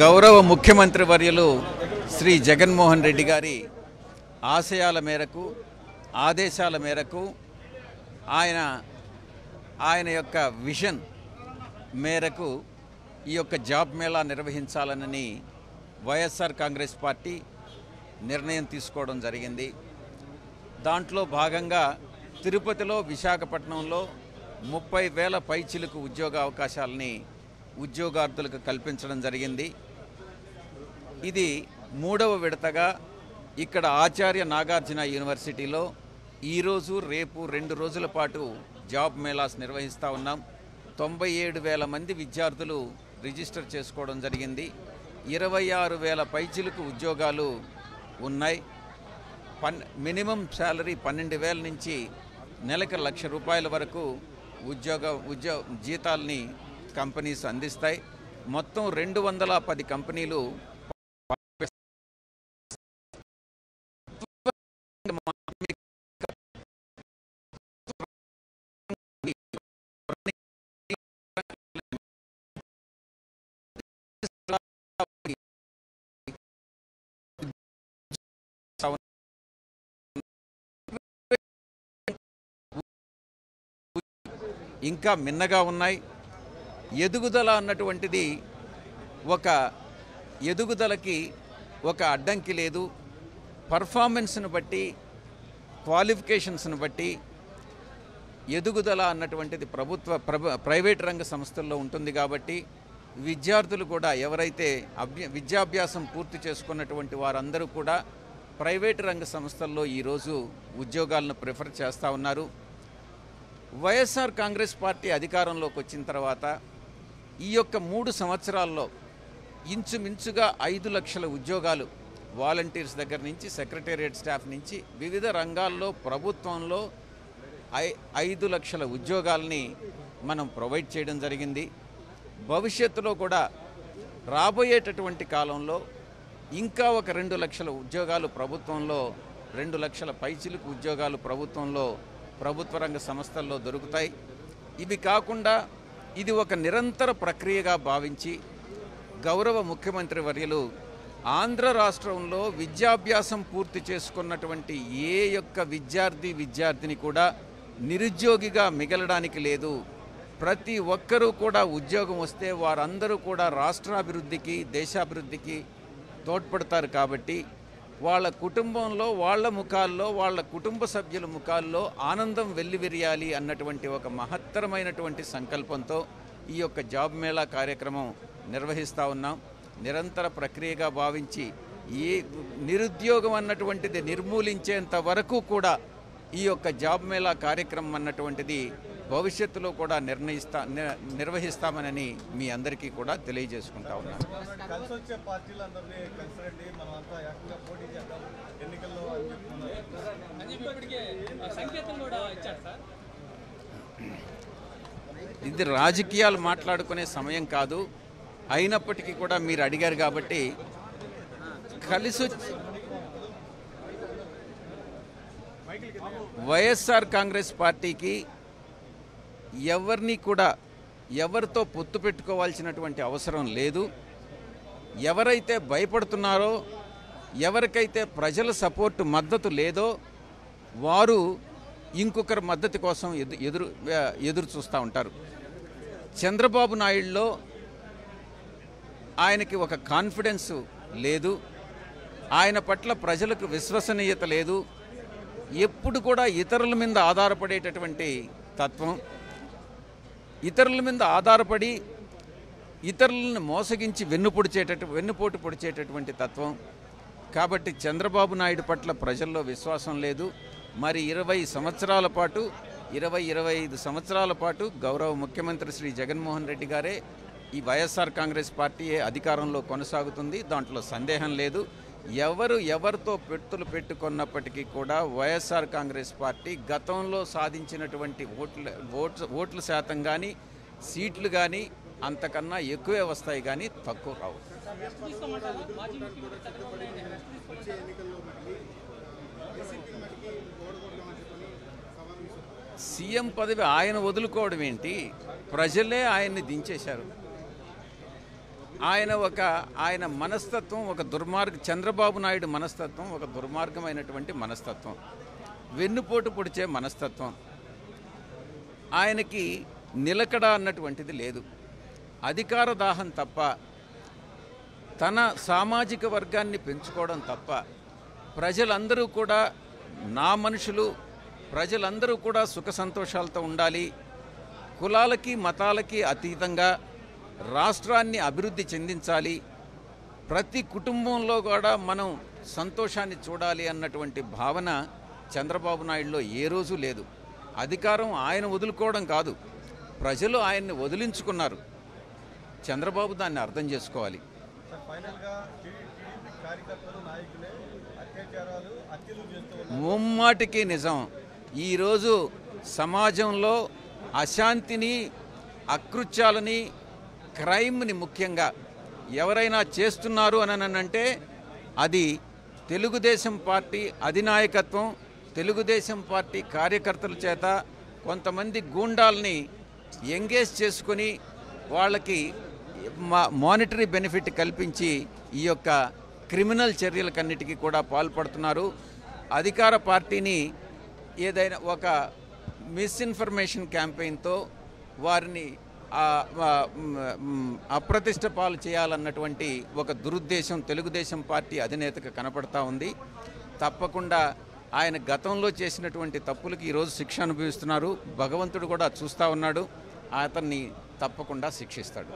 గౌరవ ముఖ్యమంత్రి వర్యులు శ్రీ జగన్మోహన్ రెడ్డి గారి ఆశయాల మేరకు ఆదేశాల మేరకు ఆయన ఆయన యొక్క విజన్ మేరకు ఈ యొక్క జాబ్ మేళా నిర్వహించాలనని వైఎస్ఆర్ కాంగ్రెస్ పార్టీ నిర్ణయం తీసుకోవడం జరిగింది. దాంట్లో భాగంగా తిరుపతిలో విశాఖపట్నంలో ముప్పై వేల పైచిలకు ఉద్యోగ అవకాశాలని ఉద్యోగార్థులకు కల్పించడం జరిగింది. ఇది మూడవ విడతగా ఇక్కడ ఆచార్య నాగార్జున యూనివర్సిటీలో ఈరోజు రేపు రెండు రోజుల పాటు జాబ్ మేళాస్ నిర్వహిస్తూ ఉన్నాం. తొంభై ఏడు వేల మంది విద్యార్థులు రిజిస్టర్ చేసుకోవడం జరిగింది. ఇరవై ఆరు వేల పైచిలకు ఉద్యోగాలు ఉన్నాయి. పన్ మినిమం శాలరీ పన్నెండు వేల నుంచి నెలకు లక్ష రూపాయల వరకు ఉద్యోగ ఉద్యో జీతాల్ని కంపెనీస్ అందిస్తాయి. మొత్తం రెండు వందల పది కంపెనీలు ఇంకా మిన్నగా ఉన్నాయి. ఎదుగుదల అన్నటువంటిది ఒక ఎదుగుదలకి ఒక అడ్డంకి లేదు. పర్ఫార్మెన్స్ను బట్టి క్వాలిఫికేషన్స్ను బట్టి ఎదుగుదల అన్నటువంటిది ప్రభుత్వ ప్రభు ప్రైవేట్ రంగ సంస్థల్లో ఉంటుంది కాబట్టి విద్యార్థులు కూడా ఎవరైతే అభ్య విద్యాభ్యాసం పూర్తి చేసుకున్నటువంటి వారందరూ కూడా ప్రైవేట్ రంగ సంస్థల్లో ఈరోజు ఉద్యోగాలను ప్రిఫర్ చేస్తూ ఉన్నారు. వైఎస్ఆర్ కాంగ్రెస్ పార్టీ అధికారంలోకి వచ్చిన తర్వాత ఈ యొక్క మూడు సంవత్సరాల్లో ఇంచుమించుగా ఐదు లక్షల ఉద్యోగాలు వాలంటీర్స్ దగ్గర నుంచి సెక్రటేరియట్ స్టాఫ్ నుంచి వివిధ రంగాల్లో ప్రభుత్వంలో ఐ ఐదు లక్షల ఉద్యోగాల్ని మనం ప్రొవైడ్ చేయడం జరిగింది. భవిష్యత్తులో కూడా రాబోయేటటువంటి కాలంలో ఇంకా ఒక రెండు లక్షల ఉద్యోగాలు ప్రభుత్వంలో రెండు లక్షల పైచిలుకు ఉద్యోగాలు ప్రభుత్వంలో ప్రభుత్వ రంగ సంస్థల్లో దొరుకుతాయి. ఇవి కాకుండా ఇది ఒక నిరంతర ప్రక్రియగా భావించి గౌరవ ముఖ్యమంత్రి వర్యులు ఆంధ్ర రాష్ట్రంలో విద్యాభ్యాసం పూర్తి చేసుకున్నటువంటి ఏ యొక్క విద్యార్థి విద్యార్థిని కూడా నిరుద్యోగిగా మిగలడానికి లేదు. ప్రతి ఒక్కరూ కూడా ఉద్యోగం వస్తే వారందరూ కూడా రాష్ట్రాభివృద్ధికి దేశాభివృద్ధికి తోడ్పడతారు కాబట్టి వాళ్ళ కుటుంబంలో వాళ్ళ ముఖాల్లో వాళ్ళ కుటుంబ సభ్యుల ముఖాల్లో ఆనందం వెల్లివిరియాలి అన్నటువంటి ఒక మహత్తరమైనటువంటి సంకల్పంతో ఈ యొక్క జాబ్ మేళా కార్యక్రమం నిర్వహిస్తూ ఉన్నాం. నిరంతర ప్రక్రియగా భావించి ఏ నిరుద్యోగం అన్నటువంటిది నిర్మూలించేంత వరకు కూడా ఈ యొక్క జాబ్ మేళా కార్యక్రమం అన్నటువంటిది భవిష్యత్తులో కూడా నిర్ణయిస్తా నిర్వహిస్తామనని మీ అందరికీ కూడా తెలియజేసుకుంటా ఉన్నాను. కలిసి వచ్చే పార్టీలందరినీ కలిసి రండి మనం అంతా ఏకంగా పోటీ చేద్దాం. ఎన్నికల్లో అని చెప్తున్నారు అని చెప్పి ఇప్పటికే సంకేతం కూడా ఇచ్చారు సార్. ఇది రాజకీయాలు మాట్లాడుకునే సమయం కాదు. అయినప్పటికీ కూడా మీరు అడిగారు కాబట్టి కలిసి వైఎస్ఆర్ కాంగ్రెస్ పార్టీకి ఎవరిని కూడా ఎవరితో పొత్తు పెట్టుకోవాల్సినటువంటి అవసరం లేదు. ఎవరైతే భయపడుతున్నారో ఎవరికైతే ప్రజల సపోర్టు మద్దతు లేదో వారు ఇంకొకరి మద్దతు కోసం ఎదు ఎదురు ఎదురు చూస్తూ ఉంటారు. చంద్రబాబు నాయుడులో ఆయనకి ఒక కాన్ఫిడెన్స్ లేదు. ఆయన పట్ల ప్రజలకు విశ్వసనీయత లేదు. ఎప్పుడు కూడా ఇతరుల మీద ఆధారపడేటటువంటి తత్వం ఇతరుల మీద ఆధారపడి ఇతరులను మోసగించి వెన్ను పొడిచేటట్టు వెన్నుపోటు పొడిచేటటువంటి తత్వం. కాబట్టి చంద్రబాబు నాయుడు పట్ల ప్రజల్లో విశ్వాసం లేదు. మరి ఇరవై సంవత్సరాల పాటు ఇరవై ఇరవై ఐదు సంవత్సరాల పాటు గౌరవ ముఖ్యమంత్రి శ్రీ జగన్మోహన్ రెడ్డి గారే ఈ వైఎస్ఆర్ కాంగ్రెస్ పార్టీయే అధికారంలో కొనసాగుతుంది. దాంట్లో సందేహం లేదు. ఎవరు ఎవరితో పెట్టులు పెట్టుకున్నప్పటికీ కూడా వైఎస్ఆర్ కాంగ్రెస్ పార్టీ గతంలో సాధించినటువంటి ఓట్ల ఓట్ల ఓట్ల శాతం కానీ సీట్లు కానీ అంతకన్నా ఎక్కువే వస్తాయి కానీ తక్కువ రావు. సీఎం పదవి ఆయన వదులుకోవడం ఏంటి? ప్రజలే ఆయన్ని దించేశారు. ఆయన ఒక ఆయన మనస్తత్వం ఒక దుర్మార్గ చంద్రబాబు నాయుడు మనస్తత్వం ఒక దుర్మార్గమైనటువంటి మనస్తత్వం. వెన్నుపోటు పొడిచే మనస్తత్వం. ఆయనకి నిలకడ అన్నటువంటిది లేదు. అధికార దాహం తప్ప తన సామాజిక వర్గాన్ని పెంచుకోవడం తప్ప ప్రజలందరూ కూడా నా మనుషులు ప్రజలందరూ కూడా సుఖ సంతోషాలతో ఉండాలి. కులాలకి మతాలకి అతీతంగా రాష్ట్రాన్ని అభివృద్ధి చెందించాలి. ప్రతి కుటుంబంలో కూడా మనం సంతోషాన్ని చూడాలి అన్నటువంటి భావన చంద్రబాబు నాయుడులో ఏ రోజు లేదు. అధికారం ఆయన వదులుకోవడం కాదు. ప్రజలు ఆయన్ని వదిలించుకున్నారు. చంద్రబాబు దాన్ని అర్థం చేసుకోవాలి. ముమ్మాటికి నిజం. ఈరోజు సమాజంలో అశాంతిని అకృత్యాలని క్రైమ్ని ముఖ్యంగా ఎవరైనా చేస్తున్నారు అని అంటే అది తెలుగుదేశం పార్టీ అధినాయకత్వం తెలుగుదేశం పార్టీ కార్యకర్తల చేత కొంతమంది గూండాల్ని ఎంగేజ్ చేసుకొని వాళ్ళకి మా మానిటరీ బెనిఫిట్ కల్పించి ఈ యొక్క క్రిమినల్ చర్యలకన్నిటికీ కూడా పాల్పడుతున్నారు. అధికార పార్టీని ఏదైనా ఒక మిస్ఇన్ఫర్మేషన్ క్యాంపెయిన్తో వారిని అప్రతిష్ట పాలు చేయాలన్నటువంటి ఒక దురుద్దేశం తెలుగుదేశం పార్టీ అధినేతకు కనపడతా ఉంది. తప్పకుండా ఆయన గతంలో చేసినటువంటి తప్పులకి ఈరోజు శిక్ష అనుభవిస్తున్నారు. భగవంతుడు కూడా చూస్తూ ఉన్నాడు. అతన్ని తప్పకుండా శిక్షిస్తాడు.